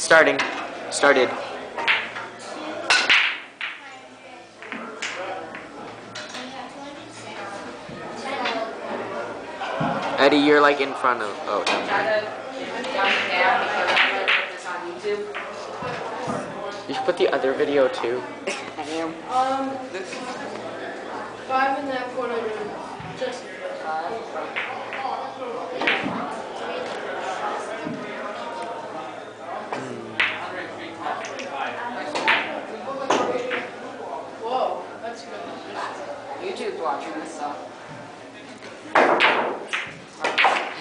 Starting. Started. Eddie, you're like in front of. Oh, you should put the other video too. I am. Um, five in that room. Just whoa, watching this, so.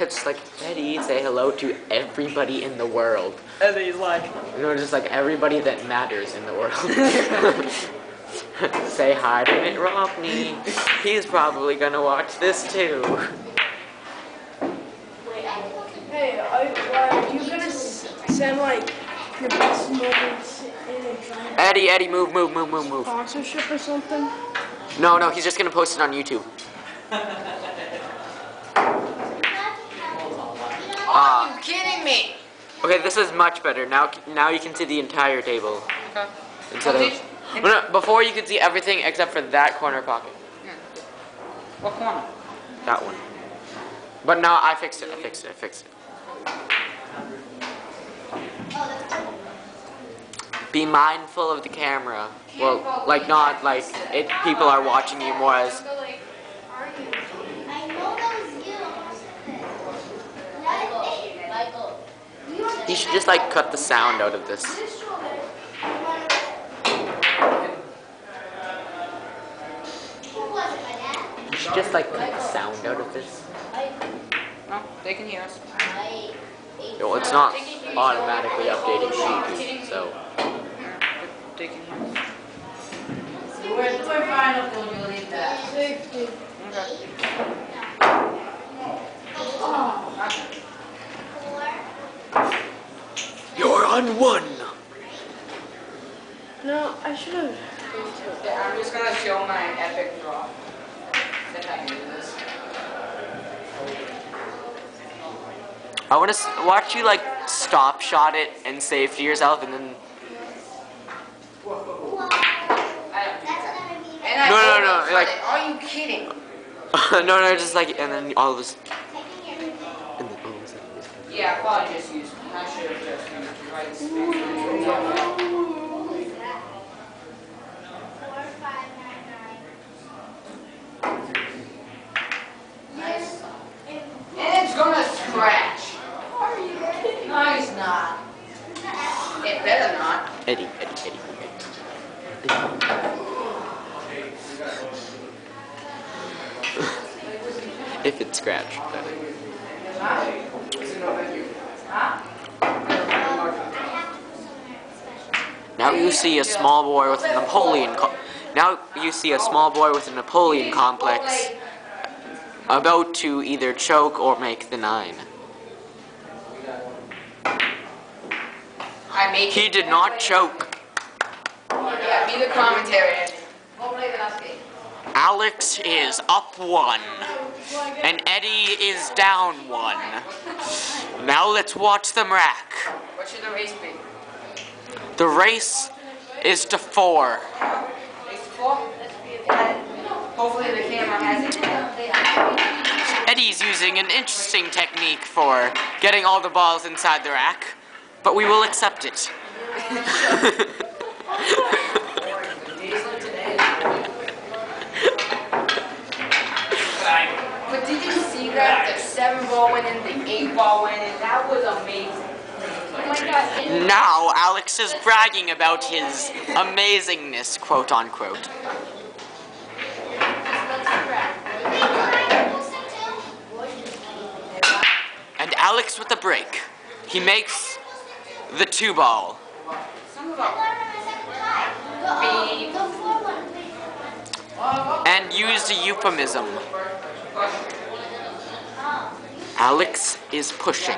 It's like Eddie, say hello to everybody in the world. And he's like, You know, just like everybody that matters in the world. say hi to Mitt Romney. He's probably gonna watch this too. Hey, are, are you gonna send like your best moments in a giant Eddie, Eddie, move, move, move, move, move. sponsorship or something? No, no, he's just gonna post it on YouTube. Are ah. you kidding me? Okay, this is much better. Now, now you can see the entire table Okay. instead Well, of. Well, no, before you could see everything except for that corner pocket, Yeah. What corner? that one. But now I fixed it. I fixed it. I fixed it. Be mindful of the camera. Well, like not like it. People are watching you more as. I know that was you. Michael. Michael. You were You should just like cut the sound out of this. Who was it, my dad? You should just like cut the sound out of this. No, they can hear us. I Well, it's not automatically updating YouTube, so. They can hear. We're, we're fine until you leave that. Safety. Okay. You're on one. No, I should have. Yeah, I'm just gonna show my epic draw. That's how you do this. I want to watch you like stop shot it and save to yourself, and then. I don't do that. And I No, no, no, like- Are you kidding? no, no, just like, and then all of us. And then all of a Yeah, I probably just used. I should have just used right space. And it's gonna scratch. No, he's not. It better not. Eddie, Eddie, Eddie. if it scratched. that is. Now you see a small boy with a Napoleon. Now you see a small boy with a Napoleon complex about to either choke or make the nine. I make He did not choke. Yeah, be the commentary. Go play the last game. Alex is up one, and Eddie is down one. Now let's watch them rack. What should the race be? The race is to four. Race four? Hopefully the camera has it. Eddie's using an interesting technique for getting all the balls inside the rack, but we will accept it. But did you see that? The seven ball went in, the eight ball went in. That was amazing. Oh my god. and- Now Alex is bragging about his amazingness, quote unquote. And Alex with the break. He makes the two ball. And used a euphemism. Alex is pushing.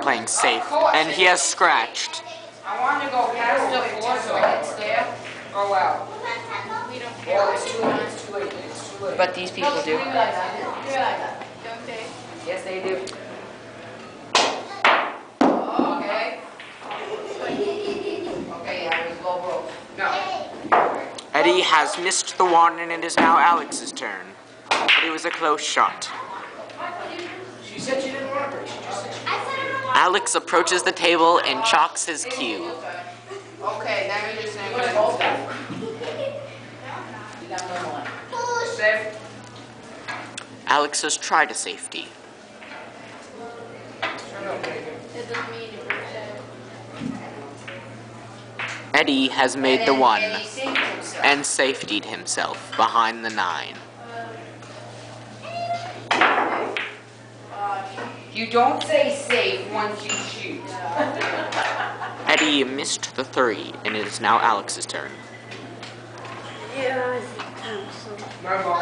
playing safe, and he has scratched. I want to go past the floor so I can stay up, go out. Oh, it's too late, it's too late, it's too late. But these people do. Yes, they do. Okay. Okay, yeah, it was low rope. No. Eddie has missed the one, and it is now Alex's turn. But it was a close shot. She said she didn't want her. She just said she Alex approaches the table and chalks his cue. Okay, now you're just saying what You got no one. Safe. Alex has tried a safety. Eddie has made the one and safetied himself behind the nine. You don't say safe once you shoot. Eddie missed the three, and it is now Alex's turn. Yeah, I think so. My ball,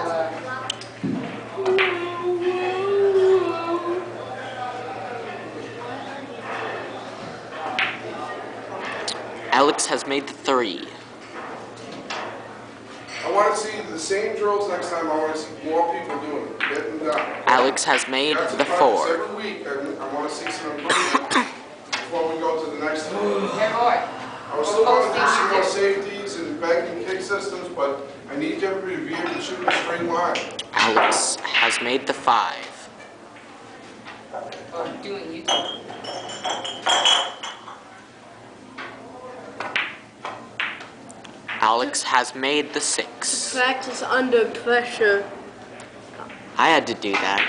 Alex has made the three. I want to see the same drills next time. I want to see more people doing it. Get them done. Alex has made That's the four. Every week, I, I want to see some improvement before we go to the next one. Hey, boy. I was still want to do some more safeties and bank and kick systems, but I need everybody to be able to shoot a straight line. Alex has made the five. Oh, I'm doing YouTube. Alex has made the six. Practice under pressure. I had to do that.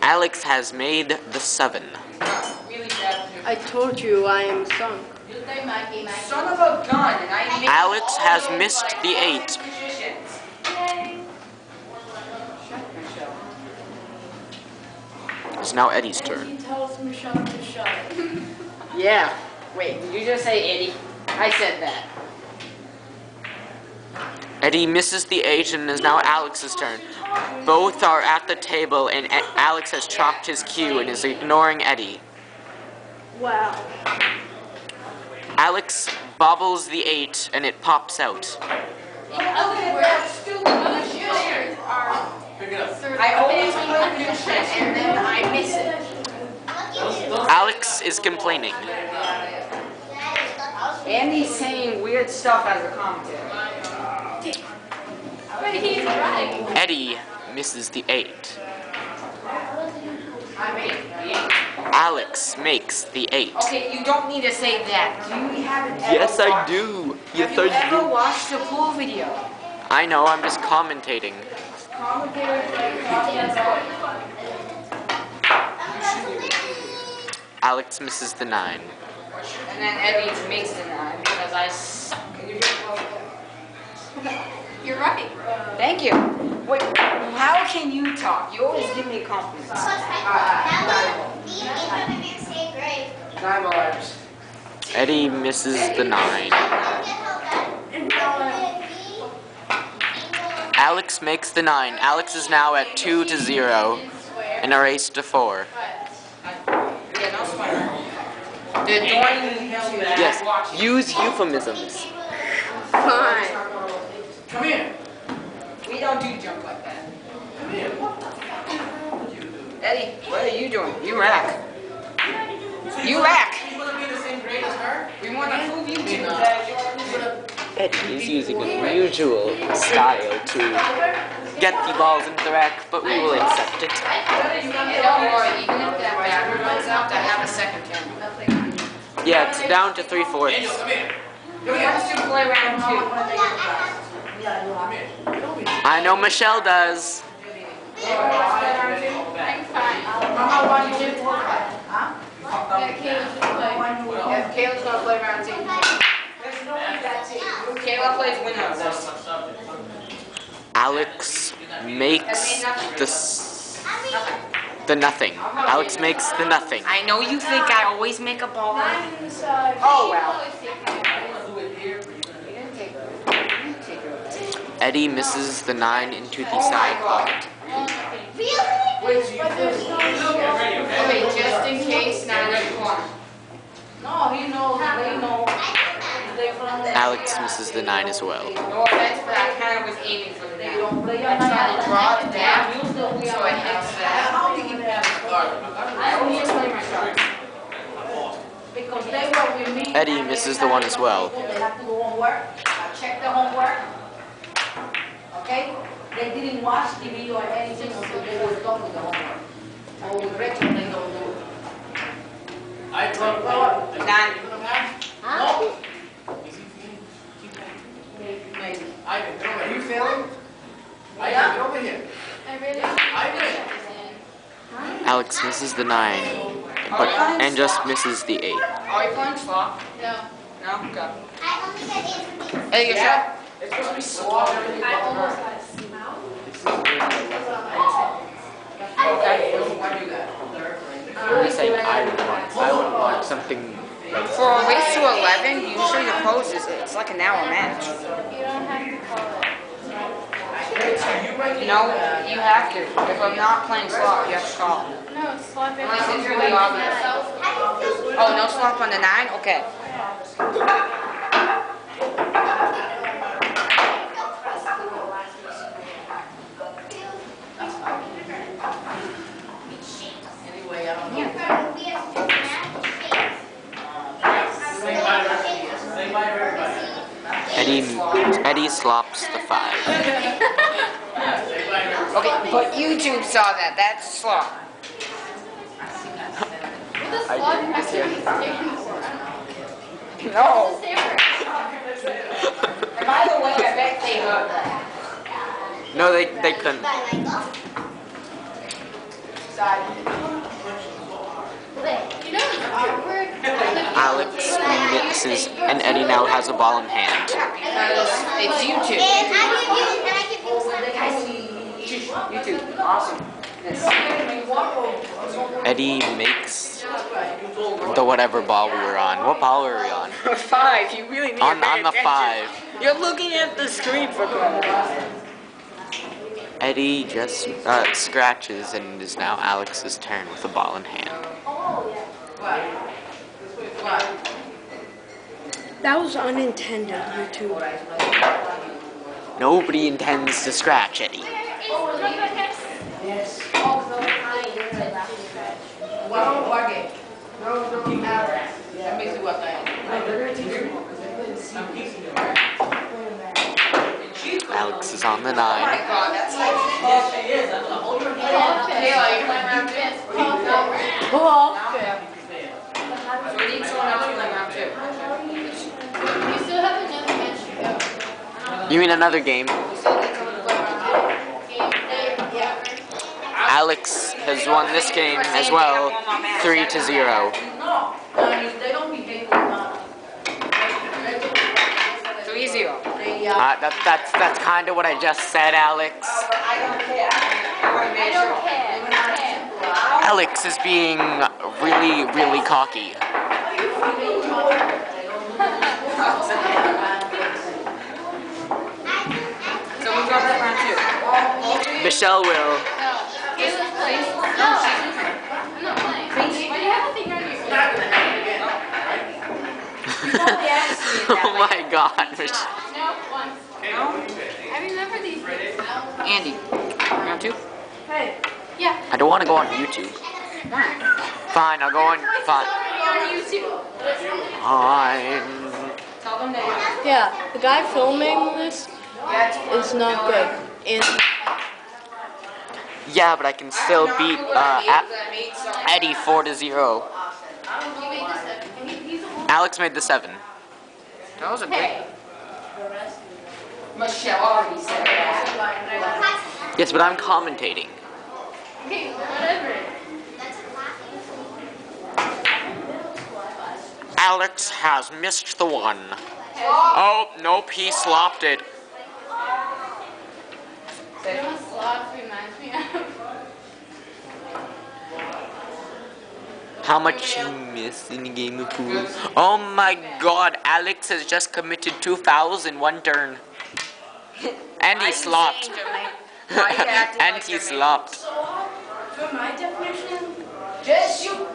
Alex has made the seven. Really bad. I told you I am sunk. Son of a gun, and I made Alex has missed the eight. It's now Eddie's turn. He tells Michelle to shut it. Yeah. Wait, did you just say Eddie? I said that. Eddie misses the eight and is now Alex's turn. Both are at the table and E- Alex has chalked his cue and is ignoring Eddie. Wow. Alex bobbles the eight and it pops out. I always play good shit, and then I miss it. Alex is complaining. Andy's saying weird stuff as a commentator. But he's right. Eddie misses the eight. I made it. Alex makes the eight. Okay, you don't need to say that. Do you haven't ever Yes, I watched- do. Have Yes, you I ever do. watched a pool video? I know, I'm just commentating. Commentators like talking about Alex misses the nine. And then Eddie makes the nine because I. You're right. Thank you. Wait, how can you talk? You always give me compliments. That was me and him in the same grade. Nine bars. Eddie misses the nine. Uh, Alex makes the nine. Alex is now at two to zero and a race to four. Yeah, no swear. They're doing Yes, use euphemisms. Fine. Come here. We don't do jump like that. Come in. Eddie, what are you doing? You rack. You rack. You wanna be the same grade as her? We want to prove you to that you're Eddie is using an unusual style to get the balls into the rack, but we will accept it. Don't worry, even if that battery runs out, I have a second camera. Yeah, it's down to three fourths. Come here. Who wants to play round two? I know Michelle does. If Caleb's gonna play round two. Caleb plays winner. Alex makes the s- the nothing. Alex makes the nothing. I know you think I always make a ball. Nine inside. Oh well. I'm gonna do it here, but you're gonna You didn't take it. Eddie misses the nine into the oh side pocket. Really? But there's no Okay, just in case, now in the corner. No, he knows, they know. They from the. Alex misses the nine as well. No offense, but I kind of was aiming for the They nine. don't play I on tried to draw it down, You still, we so are. it hits I don't think he has a guard. I don't need to play my shot. Because they were with me. Eddie misses the one as well. They have to do homework, I check the homework. Okay? They didn't watch TV or anything until they were done with the homework. Or with Rachel, they don't do it. I drunk Nine. No. Maybe. I can come Are you feeling? I Yeah. can get over here. I really did. Alex misses the nine, but oh, and just misses the eight. Are you playing slop? No. No? Go. I only got answer Hey, your shot? It's supposed to be soft. I almost had a smell. Okay. What do you got? Uh, I say I would want, I would want something like For a race to 11, usually the pose is, it's like an hour match. You don't have to call it. No, you have to. If I'm not playing slop, you have to call. No, slap it. Unless it's really obvious. Oh, no slop on the nine? Okay. Anyway, I don't know. Say bye to everybody. Say bye to everybody. Eddie. Eddie slops the five. Say bye to everybody. Okay, but YouTube saw that. That's slop. With the slug, I should be standing for it. No. Stand for it. And by the way, I bet they heard. No, they they couldn't. You know what's awkward? Alex mixes, and Eddie now has a ball in hand. Because it's YouTube. And I give you, can I give you? YouTube. Awesome. Eddie makes the whatever ball we were on. What ball were we on? Five. You really need On to on the attention. five. You're looking at the screen for Eddie just uh, scratches, and it is now Alex's turn with the ball in hand. What? What? That was unintended, YouTube. Nobody intends to scratch Eddie. Yes. What, what game? Let me see what game. Alex is on the Oh my nine. god, that's like. Yes, it is. I'm gonna hold your hand. Kayla, you playing round two? So we need someone else playing round two. You still have another match to go. You mean another game? We still need someone to play round Game day, yeah. Alex has won this game as well, three to zero. No, and if they don't behave, we're not. two. Three zero. Uh, that, that's that's kind of what I just said, Alex. I don't care. I don't care. Alex is being really, really cocky. So who's going to round two? Michelle will. No. Kayla's playing. No. I'm not playing. Why do you have a thing on your will. oh my god, Mich- No, once. I remember these. Andy. Round two? Hey. Yeah. I don't want to go on YouTube. Fine, I'll go on. Fine. Fine. Tell them that Yeah, the guy filming this is not good. And Yeah, but I can still beat uh, Eddie four to zero. made this up. And he- he's a woman. Alex made the seven. That was a great. Michelle already said that. Yes, but I'm commentating. Okay, whatever. Alex has missed the one. Oh, nope, he slopped it. How much you miss in a game of pool? Oh my god, Alex has just committed two fouls in one turn. And Why he slopped. saying to me? Why you acting and like he slopped. For my definition, Just shoot.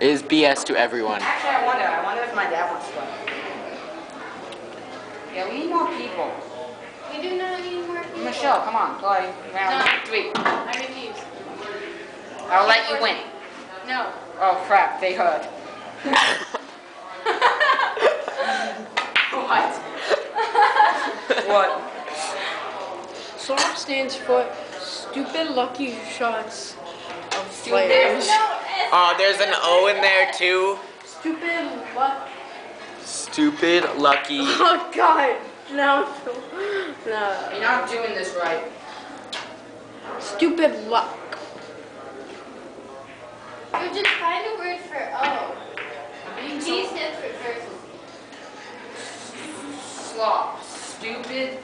Is BS to everyone. Actually, I wonder. I wonder if my dad wants to go. Yeah, we need more people. We do not need more people. Michelle, come on, play round No. three. I refuse. I'll let you win. No. Oh crap, they heard. What? What? SLOP stands for Stupid Lucky Shots of There's Players. no S. Oh, ah, there's an O in there too. Stupid luck. Stupid, lucky. Oh God, no, no. You're not doing this right. Stupid luck. You just find a word for O. P stands for versus. Slop. Stupid.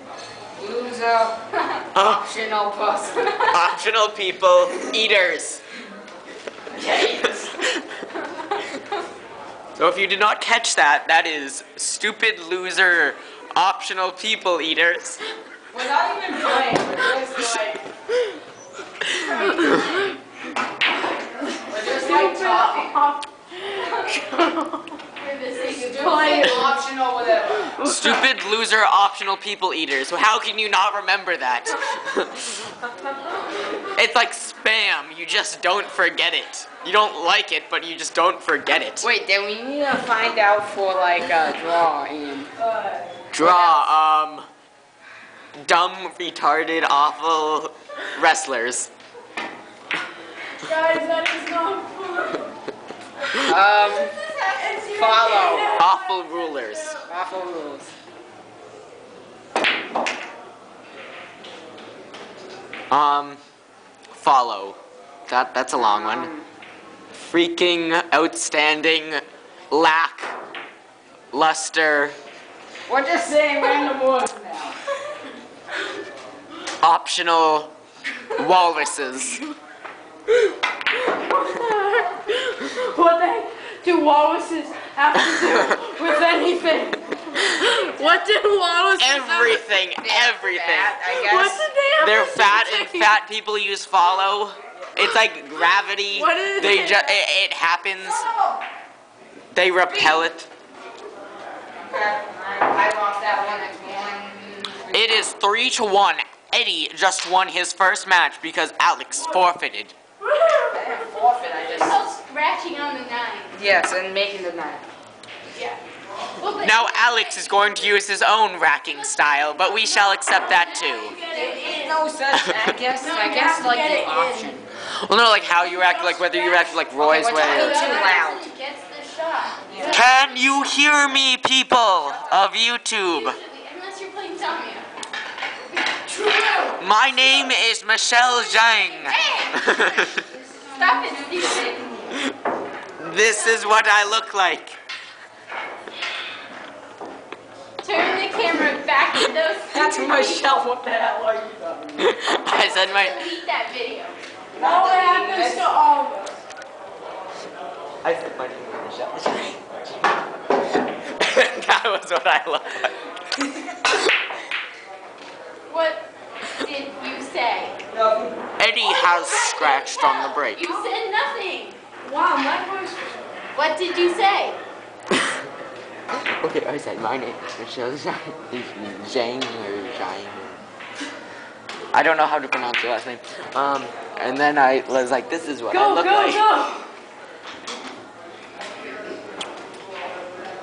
Loser. Optional person. Optional people, eaters. So if you did not catch that, that is stupid loser optional people eaters. We're not even playing. We're just like. We're just like talking. For the sake of Stupid, optional, whatever. Stupid loser optional people eaters. How can you not remember that? it's like spam. You just don't forget it. You don't like it, but you just don't forget it. Wait, then we need to find out for like a draw and. Draw, um, dumb, retarded, awful wrestlers. Guys, that is not fun. Um, follow. Awful rulers. Awful rules. Um, follow. That that's a long one. Freaking outstanding, lack, luster, We're just saying random words now. optional, walruses. What the heck do walruses have to do with anything? What did walruses have to- Everything, everything. Fat, I What did they have They're to fat with and anything? fat people use follow. It's like gravity. What is they it? ju- it, it happens. They repel it. Okay, I, I lost that one. It's one. It is three to one. Eddie just won his first match because Alex forfeited. Forfeit. I just. Oh, scratching on the nine. Yes, and making the nine. Yeah. Well, Now Alex is going to use his own racking style, but we shall accept that too. No such. I guess. No, I guess like the option. Well, no, like how you act, like whether you act like Roy's we're way. Or... too loud. Person gets the shot. Can you hear me, people of YouTube? Usually, unless you're playing dummy. My name is Michelle Zhang. Stop it, stupid. this is what I look like. Turn the camera back to those. That's Michelle. What the hell are you doing? I said my. Delete that video. Now what happens to all of us? I said my name is Michelle Zhang. that was what I look like. What did you say? Eddie has scratched on the brake. You said nothing. Wow, my voice. What did you say? Okay, I said my name is Michelle Zhang. Or Zhang. I don't know how to pronounce your last name. Um, and then I was like, this is what I Go, look go, like. go!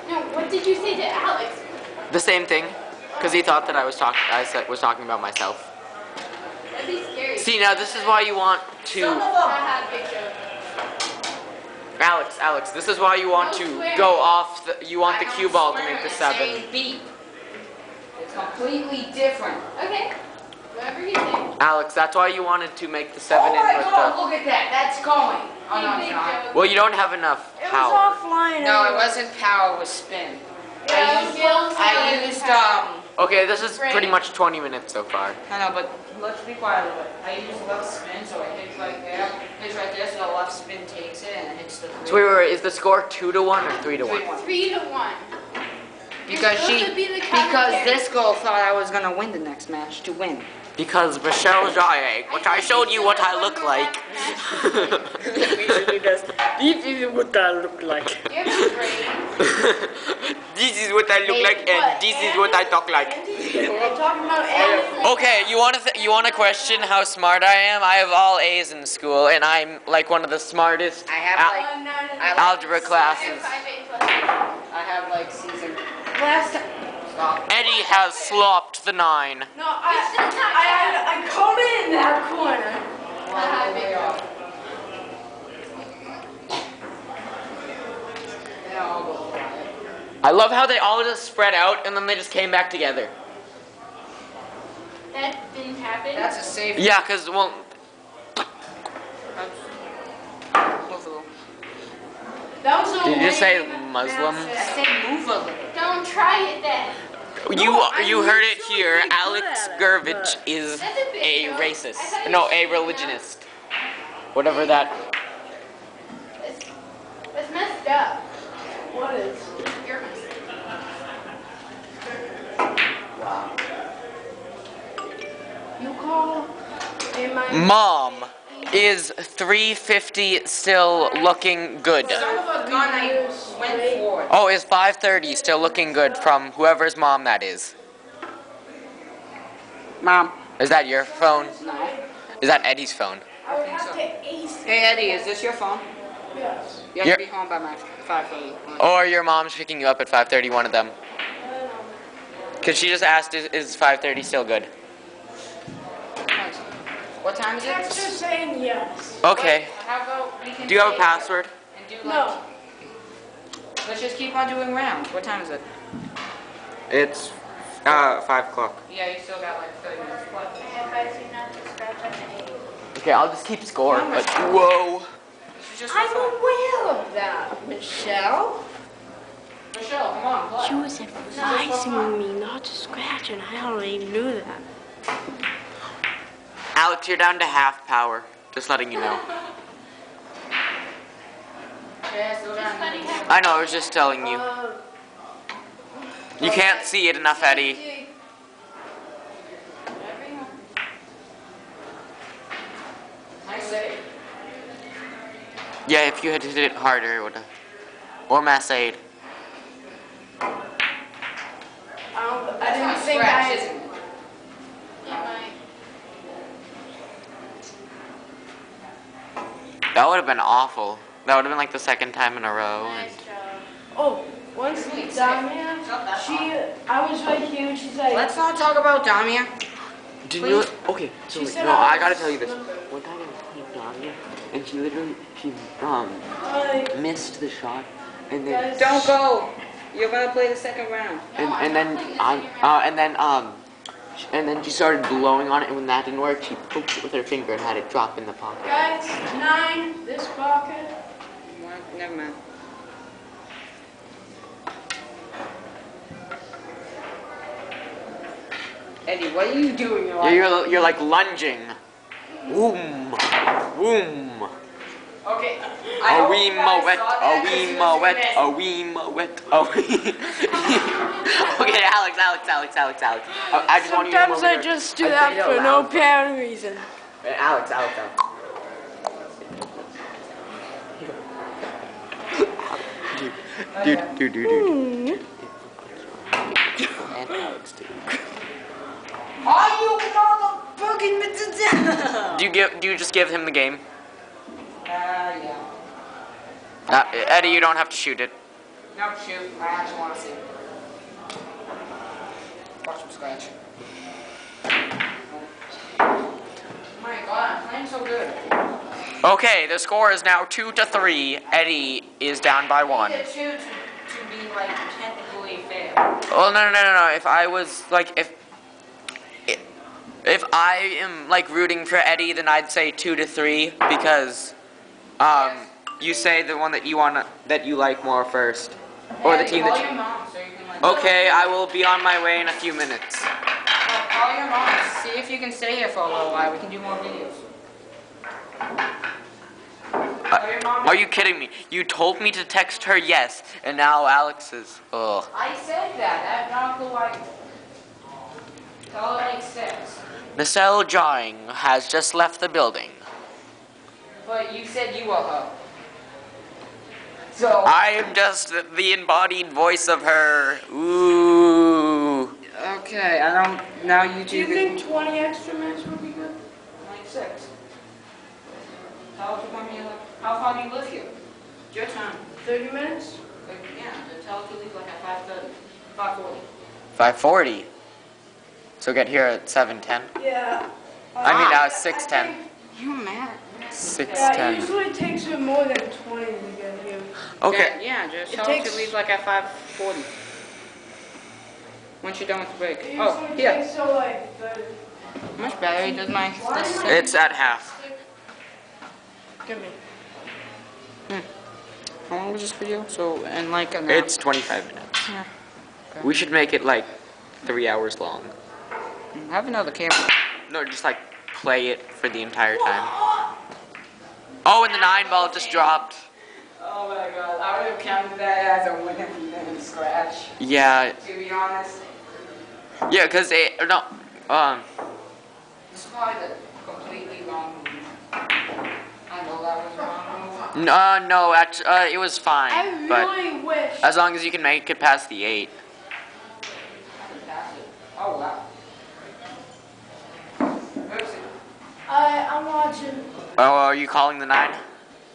No, what did you say to Alex? The same thing, because he thought that I was talking. I was talking about myself. That'd be scary. See, now this is why you want to, Haha, big joke. Alex. Alex, this is why you want to go off. The, you want the cue ball to make the seven. Saying beat. It's completely different. Okay. Whatever you say. Alex, that's why you wanted to make the seven oh my in with god, the. look at that. That's going. Oh no, it's not. Well, you don't have enough power. It was offline. No, it wasn't power, it was spin. Yeah, I used, I used um Okay, this is pretty much 20 minutes so far. I know, but let's be quiet a little bit. I use left spin, so it hits like there, hits right there, so the left spin takes it and it hits the So wait, wait, wait, is the score two to one or three to one? one. Three to one. Because supposed she, to be the because this girl thought I was gonna win the next match to win. Because Michelle Jaye, which I showed you what I look like. This is what I look like. Give me grade. this is what I look like, and this is what I talk like. We're talking about Andy. Okay, you want to you want to question how smart I am? I have all A's in school, and I'm like one of the smartest. I have al- like, no, no, I no. algebra classes. Five A plus. I have like season. Last time. Stop. Eddie has slopped the nine. No, I, I, I, I called it in that corner. High Way big off. Now I'll go quiet. I love how they all just spread out and then they just came back together. That didn't happen. That's a safe. Yeah, cause well, Move. That was a did you just say lame Muslim? I said move. Don't try it then. You I you heard it here. Alex at it, Gurevich but- is a a racist. No, a saying that. religionist. Whatever that. It's, it's messed up. What is? You're messed You call in my. Mom, is 350 still looking good? Son of a gun, I went for it. Oh, is 530 still looking good from whoever's mom that is? Mom. Is that your phone? No. Is that Eddie's phone? I think so. Hey Eddie, is this your phone? Yes. You have Yep. to be home by my 5:30. Or your mom's picking you up at 5:30, one of them. Cause she just asked, is, is 5:30 still good? What time is Text her it? saying yes. Okay. Wait, How about we can Do you have a password? And do like, No. let's just keep on doing rounds. What time is it? It's uh five o'clock. Yeah, you still got like 30 minutes left. I advise you not to scratch on the A. Okay, I'll just keep score. But whoa. Just I'm fun. aware of that, Michelle. Michelle, come on, play. She was advising me not to scratch, and I already knew that. Alex, you're down to half power. Just letting you know. I know. I was just telling you. You can't see it enough, Eddie. Yeah, if you had hit it harder, it would have. Or mass aid. I, I didn't think I. is it? Yeah, my. That would have been awful. That would have been like the second time in a row. And Nice job. Oh, once Damia, she, I was right here, and she's like, Let's not talk about Damia. Didn't you? Okay, so wait, no, I I gotta tell you this. number- One time I was playing Danya, and she literally she um like, missed the shot, and then guys, Don't go. You're gonna play the second round. and, and then um uh, and then um sh- and then she started blowing on it, and when that didn't work, she poked it with her finger and had it drop in the pocket. guys, nine, this pocket. What? Never mind. Eddie, what are you doing? You're you're, you're like lunging. Woom, woom. Okay. A wee moet, a wee moet, a wee moet, a wee. okay, Alex, Alex, Alex, Alex, Alex. I, I just want you to Sometimes I just do I that for out no loud. apparent reason. Alex, Alex, Alex. Dude, dude, dude, dude, dude. And Alex, too. Are you motherfucking Mr. Do you give? Do you just give him the game? Ah, yeah. Uh, Eddie, you don't have to shoot it. No, shoot. I actually want to see. Watch him scratch. My god, I'm playing so good. Okay, the score is now two to three. Eddie is down by one. The two to, to be like technically fair. Well, no, no, no, no, no. If I was like, if i- if I am like rooting for Eddie, then I'd say two to three because um, you say the one that you want that you like more first, or the team call that. your You, okay, I will be on my way in a few minutes. Oh, call your mom. See if you can stay here for a little while. We can do more videos. Mom. Are you kidding me? You told me to text her yes, and now Alex is. Ugh. I said that, that's not the right. Tell her makes sense. Michelle Zhang has just left the building. But you said you were her. So, I am just the embodied voice of her. Ooh. Okay, I don't. Now Do you YouTube. think 20 extra minutes would be good? like six. Tell her to come here, how far do you live here? It's your time. 30 minutes? Like, yeah, then tell her to leave like at five thirty, five forty. 540. So get here at 710. Yeah. I mean, uh, I 610. think- You mad? 6:10. Yeah, it 610. usually takes you more than 20 to get here. Okay. Yeah, just It tell her takes- to leave like at 5:40. Once you're done with the break. Oh, it Oh, usually here. takes you like 30. How much battery does my this thing? It's at half. Give me. Hmm. How long was this video? So, in like an hour. It's 25 minutes. Yeah. We should make it like three hours long. Have another camera. No, just like play it for the entire time. Oh, and the nine ball just dropped. Oh my god, I would have counted that as a win if you didn't scratch. Yeah, To be honest. yeah, cause it no, um, This is probably the completely wrong move. I know that was wrong move. no, uh, no, act, uh, it was fine, I but really wish. as long as you can make it past the eight. I can pass it. Oh, wow. Oopsie. I, I'm watching. Oh, are you calling the nine?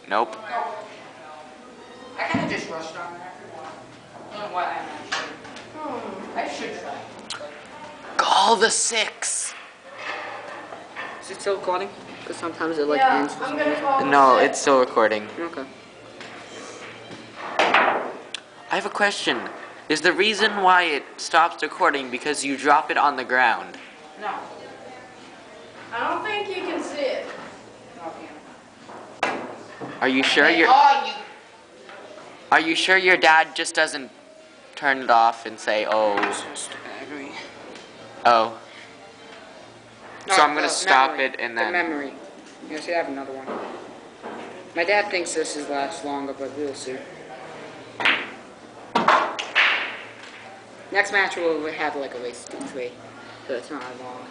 Nope. I kind of just rushed on that. I don't know what I'm actually. Hmm. I should try. Call the six. Is it still recording? Because sometimes it like yeah, ends for I'm some gonna reason. call No, it's still recording. Okay. I have a question. Is the reason why it stops recording because you drop it on the ground? No. I don't think you can see it. No, I can't. Are you sure Hey, your are you? Sure your dad just doesn't turn it off and say, "Oh, oh"? So I'm gonna the stop memory. it and then. The memory. Yes, I have another one. My dad thinks this is last longer, but we'll see. Next match we'll have like a race to three, so it's not long.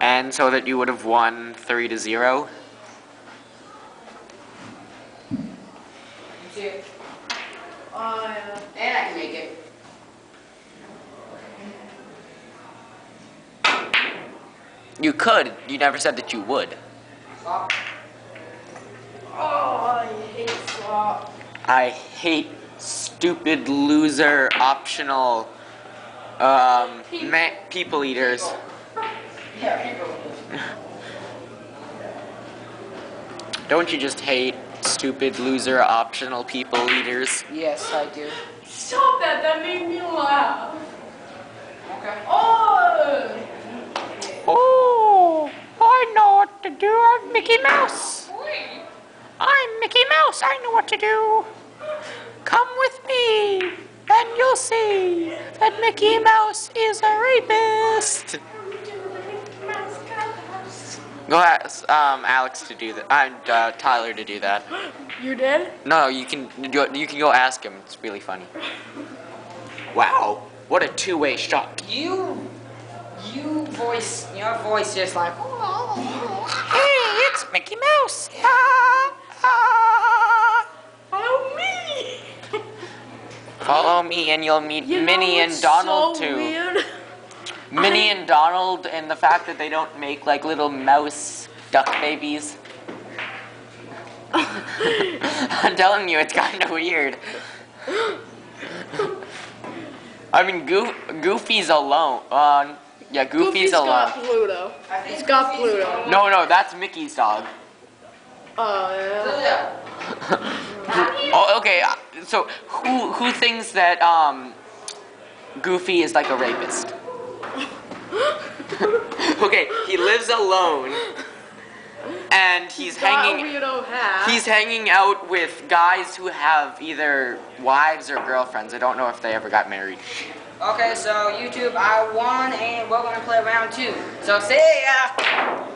And so that you would have won three to zero. You see it? Oh, yeah. And I can make it. You could. You never said that you would. Oh, I hate slop. I hate stupid loser optional um, ma- people eaters. Yeah, people. Don't you just hate stupid loser optional people eaters? Yes, I do. Stop that. That made me laugh. Okay. Oh. Oh, I know what to do. I'm Mickey Mouse. I'm Mickey Mouse. I know what to do. Come with me, and you'll see that Mickey Mouse is a rapist. Go ask um, Alex to do that. And uh, Tyler to do that. You did? No, you can do You can go ask him. It's really funny. Wow, what a two-way shot. You, you voice, your voice just like. Hey, it's Mickey Mouse. Ah, ah. Follow me. Follow me and you'll meet You know Minnie and Donald so too. Weird? Minnie and Donald and the fact that they don't make like little mouse duck babies. I'm telling you, it's kind of weird. I mean, Goof, Goofy's alone. Uh, yeah, Goofy's, Goofy's alone. got Pluto. He's got Pluto. No, no, that's Mickey's dog. Oh, yeah. Oh, okay. uh, So who who thinks that um Goofy is like a rapist? okay, he lives alone, and he's Got a hanging. weirdo hat. He's hanging out with guys who have either wives or girlfriends. I don't know if they ever got married. Okay, so YouTube, I won, and we're gonna play round two. So see ya.